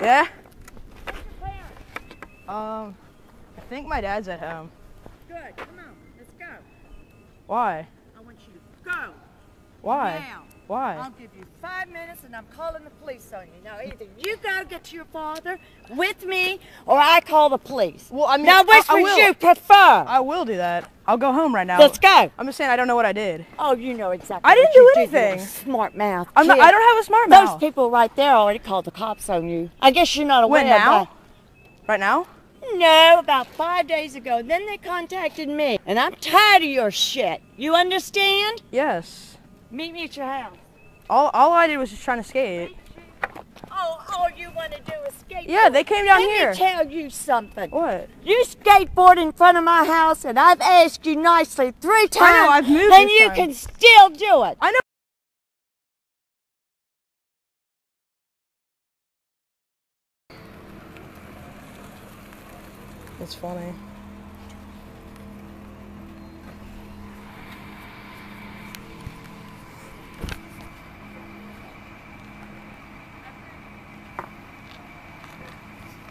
Yeah? Um, I think my dad's at home. Good. Come on. Let's go. Why? I want you to go. Why? Now. Why? I'll give you five minutes and I'm calling the police on you. Now, either you go get to your father with me or I call the police. Well, I mean, now, which I, I would will. you prefer? I will do that. I'll go home right now. Let's go. I'm just saying I don't know what I did. Oh, you know exactly. I didn't do you did, anything. Smart mouth. I'm not. I don't have a smart Those mouth. people right there already called the cops on you. I guess you're not aware. When now? Right now? No, about five days ago. Then they contacted me, and I'm tired of your shit. You understand? Yes. Meet me at your house. All, all I did was just trying to skate. Oh, all you want to do is skateboard. Yeah, they came down Let here. me tell you something. What? You skateboard in front of my house, and I've asked you nicely three times. I know, I've moved And you time. can still do it. I know. It's funny.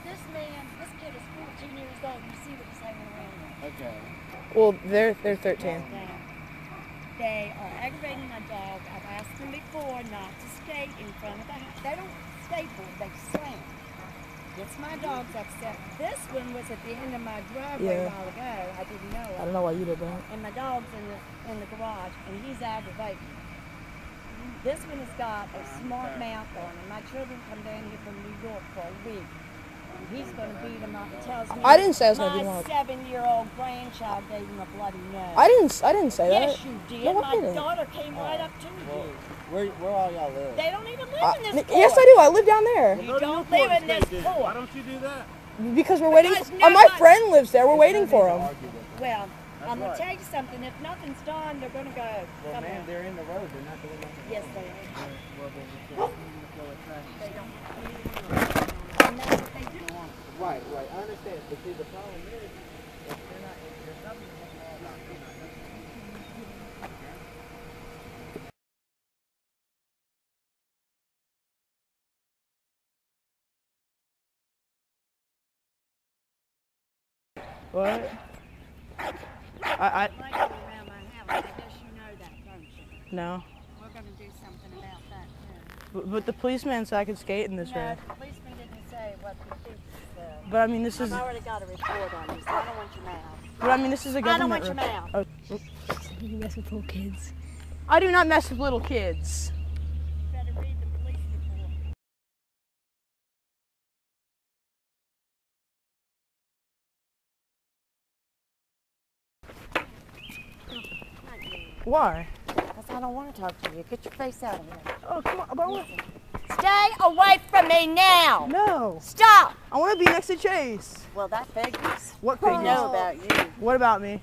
But this man, this kid is 14 years old. You see what he's hanging around with. Okay. Well, they're they're 13. Now, they are aggravating my dog. I've asked them before not to skate in front of the house. They don't skateboard, they slam. Gets my dogs upset. This one was at the end of my driveway Yeah. a while ago. I didn't know I don't know why you did that. And my dog's in the in the garage, and he's aggravating. This one has got a smart mouth on him. My children come down here from New York for a week. And he's going to beat him up. He tells me I didn't say I was gonna beat him my seven-year-old grandchild gave him a bloody nose. I didn't I didn't say Yes, that. Yes, you did. No, My didn't. daughter came right up to Well, you. where where all y'all live? They don't even live Uh, in this court. yes, I do. I live down there. You don't live in this Why don't you do that? Because we're waiting. Because uh, my friend lives there. We're waiting for him. Well, I'm going right. to tell you something. If nothing's done, they're going to go. Well, Come man, they're in the road. They're not doing nothing. Yes, they are. Well, Right, right. I understand. But see, the problem is, if they're not, if there's nothing in the law about doing What? I, I Might be around my house. I guess you know that, don't you? no. We're going to do something about that, too. But, but the policeman said I could skate in this No, road. But I mean, this is. I've already got a report on you, so I don't want your mouth. But I mean, this is a I don't want your mouth. Oh, You mess with little kids. I do not mess with little kids. Better read the police report. Why? Because I don't want to talk to you. Get your face out of here. Oh, come on. But I want- Stay away from me now. no. Stop. I want to be next to Chase. Well, that figures. What I figures? know about you. What about me?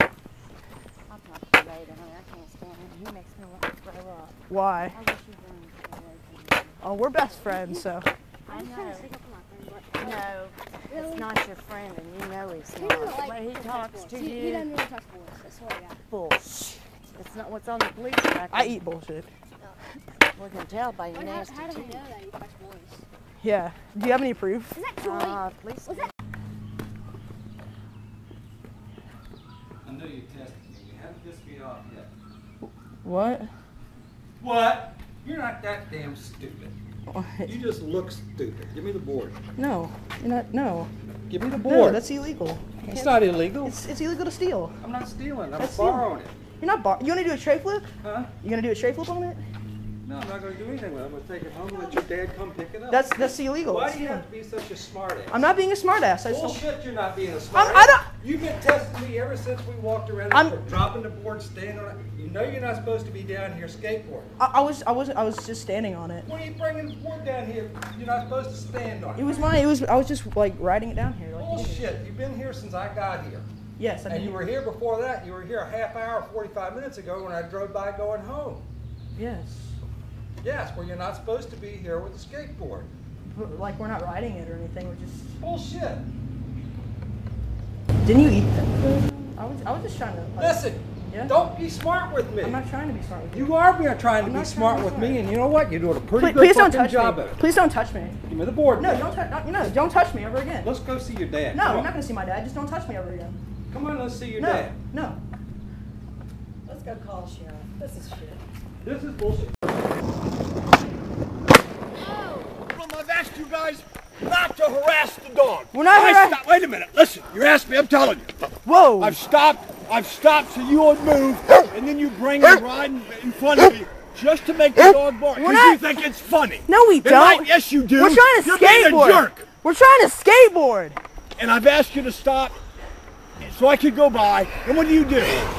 I'll talk to you later, honey. I can't stand him. He makes me want to throw up. Why? I wish you'd run away from me. Oh, we're best friends, so. I know. to stick up for my friend, but No, Really? it's not your friend, and you know he's he not. doesn't The like way he talks boys. to He, he you, doesn't really touch boys. I swear to God. bullshit. It's not what's on the police record. I eat bullshit. We can tell by your But how, nasty how do we know that he touched boys? Yeah. Do you have any proof? Is that Troy? Uh, police. Was that I know you tested me. You haven't pissed me off yet. What? What? You're not that damn stupid. What? You just look stupid. Give me the board. No. You're not. No. Give me the No, board. that's illegal. it's not illegal. It's, it's illegal to steal. I'm not stealing. I'm That's stealing. borrowing it. You're not bar. You want to do a tray flip? Huh? You gonna do a tray flip on it? No, I'm not gonna do anything with it. I'm gonna take it home and let your dad come pick it up. That's that's illegal. Why do you have to be such a smart ass? I'm not being a smartass. I just don't- Bullshit, you're not being a smart I don't- You've been testing me ever since we walked around. I'm- dropping the board, standing on it. You know you're not supposed to be down here skateboarding. I, I was I was I was just standing on it. What are you bringing the board down here? You're not supposed to stand on it. It was my it was I was just like riding it down here. Like, Bullshit, you've been here since I got here. Yes, I And did. you were here before that. You were here a half hour, 45 minutes ago when I drove by going home. Yes. Yes, where you're not supposed to be here with a skateboard. Like we're not riding it or anything. We're just. Bullshit. Didn't you eat that? I was I was just trying to. Like, Listen, Yeah? don't be smart with me. I'm not trying to be smart with you. You are being trying to I'm be not smart trying to with be me, and you know what? You're doing a pretty Please, good please don't touch job me. of it. Please don't touch me. Give me the board. No, don't touch. No, don't touch me ever again. Let's go see your dad. No, Come I'm on. not gonna see my dad. Just don't touch me ever again. Come on, let's see your No, dad. no. Let's go call sheriff. This is shit. This is bullshit. Well, I've asked you guys not to harass the dog. We're not I harass- sto- Wait a minute. Listen, you asked me. I'm telling you. Whoa. I've stopped. I've stopped so you would move, and then you bring him right in front of me just to make the dog bark because you think it's funny. no, we It don't. might- yes, you do. We're trying to You're being a jerk. We're trying to skateboard. And I've asked you to stop so I could go by. And what do you do?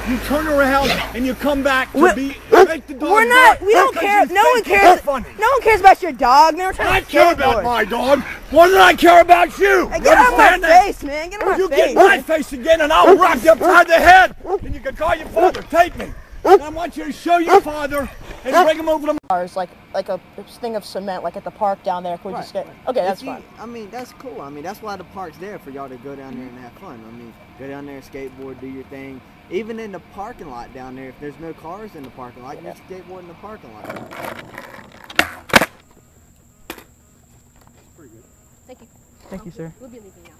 You turn around and you come back to We- be make the dog We're not. We don't care. No one cares. funny. No one cares about your dog. Trying I care about my dog more than I care about you. Hey, get out of my that? face, man. Get out of you my get face. in my face again and I'll rock you upside the head. And you can call your father. Take me. And I want you to show your father and bring him over to Cars like like a thing of cement, like at the park down there. Can we just get? right. Okay, that's you- fine. I mean, that's cool. I mean, that's why the park's there for y'all to go down there and have fun. I mean, go down there, skateboard, do your thing. Even in the parking lot down there, if there's no cars in the parking lot, you skateboard in the parking lot. Thank you. Thank you, sir. We'll be leaving now.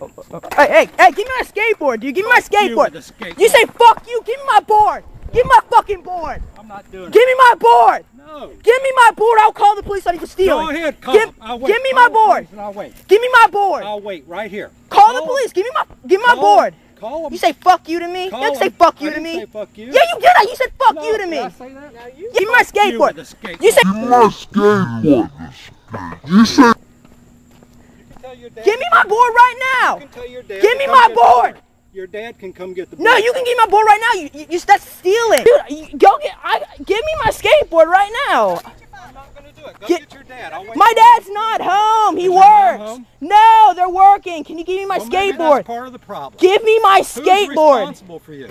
Oh, oh, oh. Hey, hey, hey! Give me my skateboard, dude. Give me my skateboard. with the skateboard. You say fuck you. Give me my board. Give me my fucking board. I'm not doing Give me my board. No. Give me my board. I'll call the police on you for stealing. Go ahead, call Give. I'll wait. give me Call my board. police I'll wait. Give me my board. I'll wait right here. call the police. Give me my give me my board. Call him. You say fuck you to me? Call you didn't say fuck you I to didn't me. say fuck you. Yeah, you did. that. You said fuck No, you to me. did I say that? Give me my skateboard. with the skateboard. You said You can tell your dad. give me my board right now. You can tell your dad. Give me my get board. Your dad can come get the No, board. you can get my board right now. You, you, you that's stealing. Dude, you, go get. I give me my skateboard right now. I'm not gonna do it. Go Get- get, your dad. My dad's not home. He Is works. home? No, they're working. Can you give me my Well, skateboard? That's part of the problem. Give me my Who's skateboard. responsible for you?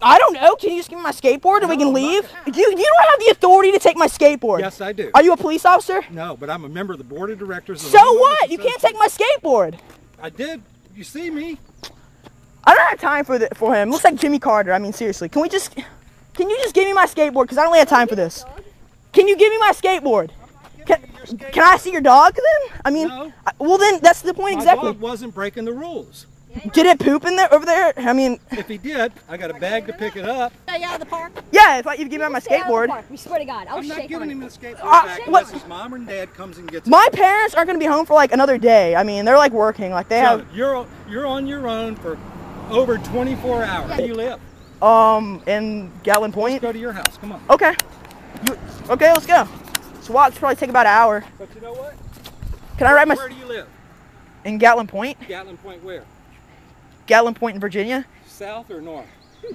I don't know. Can you just give me my skateboard and we can leave? You, you don't have the authority to take my skateboard. Yes, I do. Are you a police officer? No, but I'm a member of the board of directors. Of So what? You can't take my skateboard. I did. You see me? I don't have time for the, for him. Looks like Jimmy Carter. I mean, seriously. Can we just? Can you just give me my skateboard? Because I don't have time for this. Can you give me my skateboard? Can, Give me your skate- can I see your dog then? I mean, No. I- well then that's the point My exactly. dog wasn't breaking the rules. Did it poop in there over there? I mean, If he did, I got a bag to pick it up. Stay out of the park. yeah. If I, you give me my Stay the skateboard, park. We swear to God. I'll I'm not giving on him the skateboard Uh, back what- unless his mom and dad comes and gets it. my parents aren't gonna be home for like another day. I mean, they're like working. Like they So have you're you're on your own for over 24 hours. Where do you live? um in Gatlin Point. Go to your house. Come on. Okay. You, okay, let's go. So walks probably take about an hour. But you know what? Can I ride my Where do you live? in Gatlin Point? Gatlin Point where? Gatlin Point in Virginia, South or north?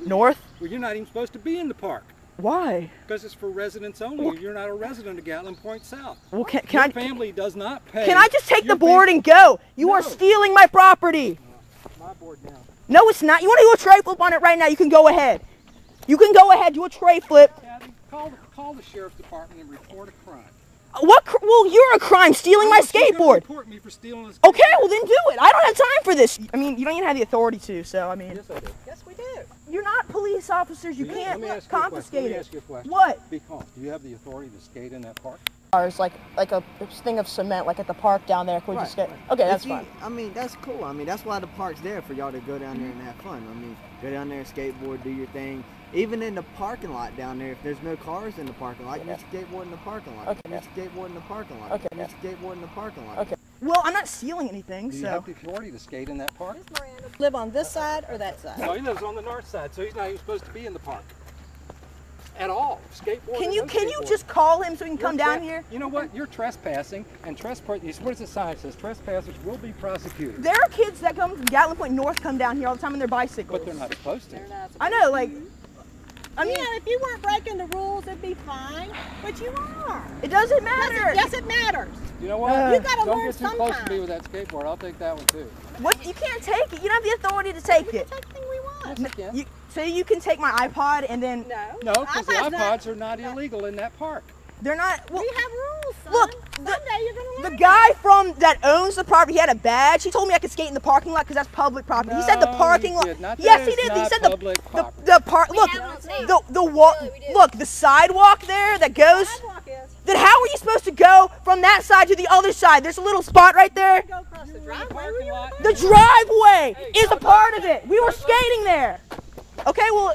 north. Well, you're not even supposed to be in the park Why? because it's for residents only. You're not a resident of Gatlin Point South. Well, can, Your can I family does not pay. can I just take the board and go? You are stealing my property. my board now? No, it's not. You want to do a tray flip on it right now? You can go ahead. You can go ahead, do a tray flip. Call the, call the sheriff's department and report a crime. Uh, what? cr- Well, you're a crime stealing my Oh, she's skateboard. Report me for stealing this. Okay, well then do it. I don't have time for this. I mean, you don't even have the authority to. So I mean, Yes, I do. Yes, we do. you're not police officers. You Let can't me ask you a question. Let confiscate me it. ask you a question. What? Be calm. Do you have the authority to skate in that park? Cars like like a thing of cement, like at the park down there. Can we just get? right. Okay, that's you- fine. I mean, that's cool. I mean, that's why the park's there for y'all to go down there and have fun. I mean, go down there, skateboard, do your thing. Even in the parking lot down there, if there's no cars in the parking lot, you Okay. skateboard in the parking lot. Okay. You skateboard in the parking lot. Okay. You skateboard in the parking lot. Okay. Well, I'm not stealing anything, Do you so. have the authority to skate in that park? Live on this side or that side? No, he lives on the north side, so he's not even supposed to be in the park. At all. Skateboard. Can you no can you just call him so he can come You're down here? You know what? You're trespassing, and trespass. What does the sign says? Trespassers will be prosecuted. There are kids that come from Gatlin Point North come down here all the time on their bicycles. But they're not supposed to. I know, like, I mean, yeah, if you weren't breaking the rules, it'd be fine. But you are. it doesn't Yes, matter. it, yes, it matters. You know what? Uh, You gotta Don't learn get too close to me with that skateboard. I'll take that one too. What? You can't take it. You don't have the authority to take it. Take anything we want. Yes, I can. You, so you can take my iPod and then No. No, because the iPod's not- are not illegal in that park. they're not. Well, We have rules, son. Look, the- Someday you're gonna the learn. guy from that owns the property, he had a badge. He told me I could skate in the parking lot because that's public property. he said the parking lot. Yes, he is did. He said the public the property. the park. Look, have it on tape. the the wall. Really. Look, the sidewalk there that goes. Sidewalk is. Then how are you supposed to go from that side to the other side? There's a little spot right there. Go across the driveway. parking lot. The driveway is a part of it. We were skating there. Okay, well,